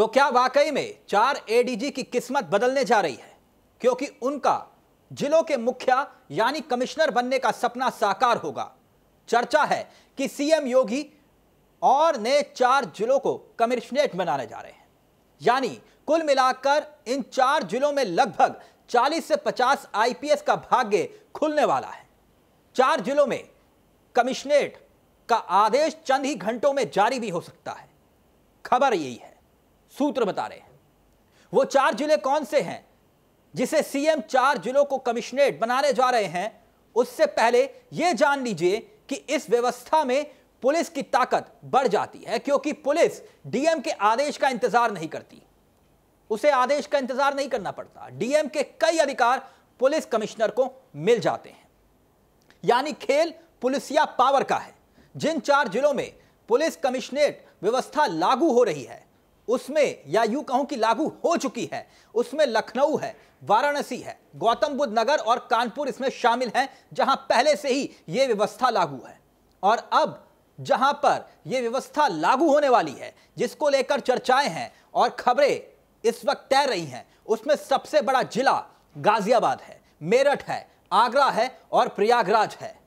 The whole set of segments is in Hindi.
तो क्या वाकई में चार एडीजी की किस्मत बदलने जा रही है? क्योंकि उनका जिलों के मुखिया यानी कमिश्नर बनने का सपना साकार होगा। चर्चा है कि सीएम योगी और नए चार जिलों को कमिश्नरेट बनाने जा रहे हैं। यानी कुल मिलाकर इन चार जिलों में लगभग 40 से 50 आईपीएस का भाग्य खुलने वाला है। चार जिलों में कमिश्नरेट का आदेश चंद ही घंटों में जारी भी हो सकता है। खबर यही है। सूत्र बता रहे हैं। वो चार ज़िले कौन से हैं जिसे सीएम चार जिलों को कमिश्नरेट बनाने जा रहे हैं? उससे पहले यह जान लीजिए कि इस व्यवस्था में पुलिस की ताकत बढ़ जाती है, क्योंकि पुलिस डीएम के आदेश का इंतज़ार नहीं करती। उसे आदेश का इंतज़ार नहीं करना पड़ता। डीएम के कई अधिकार पुलिस कमिश्नर को मिल जाते हैं। यानी खेल पुलिसिया पावर का है। जिन चार जिलों में पुलिस कमिश्नरेट व्यवस्था लागू हो रही है उसमें या यूँ कहूँ कि लागू हो चुकी है। उसमें लखनऊ है, वाराणसी है, गौतम बुद्ध नगर और कानपुर इसमें शामिल हैं, जहाँ पहले से ही यह व्यवस्था लागू है। और अब जहाँ पर यह व्यवस्था लागू होने वाली है, जिसको लेकर चर्चाएँ हैं और खबरें इस वक्त तैर रही हैं, उसमें सबसे बड़ा जिला गाजियाबाद है, मेरठ है, आगरा है और प्रयागराज है।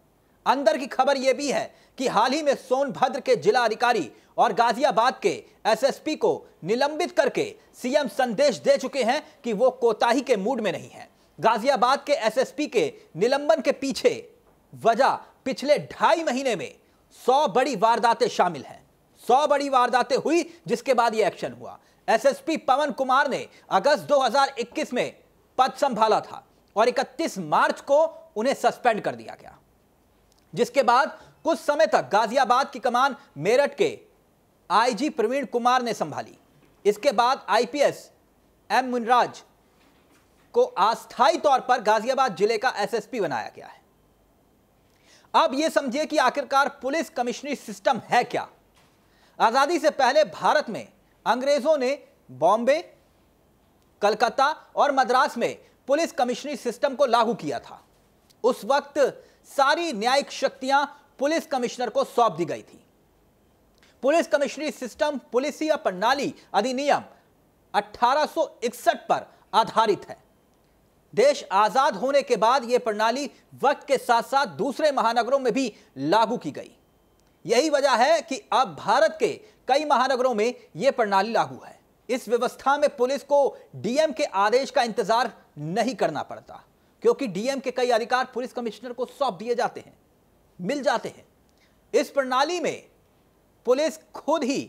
अंदर की खबर यह भी है कि हाल ही में सोनभद्र के जिला अधिकारी और गाजियाबाद के एसएसपी को निलंबित करके सीएम संदेश दे चुके हैं कि वो कोताही के मूड में नहीं है। गाजियाबाद के एसएसपी के निलंबन के पीछे वजह पिछले ढाई महीने में सौ बड़ी वारदातें शामिल हैं। सौ बड़ी वारदातें हुई, जिसके बाद यह एक्शन हुआ। एसएसपी पवन कुमार ने अगस्त 2021 में पद संभाला था और 31 मार्च को उन्हें सस्पेंड कर दिया गया। जिसके बाद कुछ समय तक गाजियाबाद की कमान मेरठ के आईजी प्रवीण कुमार ने संभाली। इसके बाद आईपीएस एम मुनराज को अस्थायी तौर पर गाजियाबाद ज़िले का एसएसपी बनाया गया है। अब यह समझिए कि आखिरकार पुलिस कमिश्नरी सिस्टम है क्या? आज़ादी से पहले भारत में अंग्रेज़ों ने बॉम्बे, कलकत्ता और मद्रास में पुलिस कमिश्नरी सिस्टम को लागू किया था। उस वक्त सारी न्यायिक शक्तियाँ पुलिस कमिश्नर को सौंप दी गई थी। पुलिस कमिश्नरी सिस्टम पुलिसिया प्रणाली अधिनियम 1861 पर आधारित है। देश आज़ाद होने के बाद यह प्रणाली वक्त के साथ साथ दूसरे महानगरों में भी लागू की गई। यही वजह है कि अब भारत के कई महानगरों में यह प्रणाली लागू है। इस व्यवस्था में पुलिस को डीएम के आदेश का इंतज़ार नहीं करना पड़ता। क्योंकि डीएम के कई अधिकार पुलिस कमिश्नर को सौंप दिए जाते हैं, मिल जाते हैं। इस प्रणाली में पुलिस खुद ही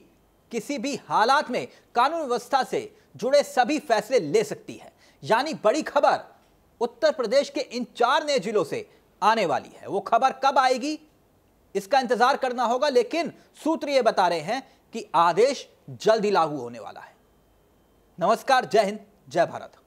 किसी भी हालात में कानून व्यवस्था से जुड़े सभी फैसले ले सकती है। यानी बड़ी खबर उत्तर प्रदेश के इन चार नए जिलों से आने वाली है। वो खबर कब आएगी, इसका इंतज़ार करना होगा, लेकिन सूत्र ये बता रहे हैं कि आदेश जल्दी लागू होने वाला है। नमस्कार, जय हिंद, जय भारत।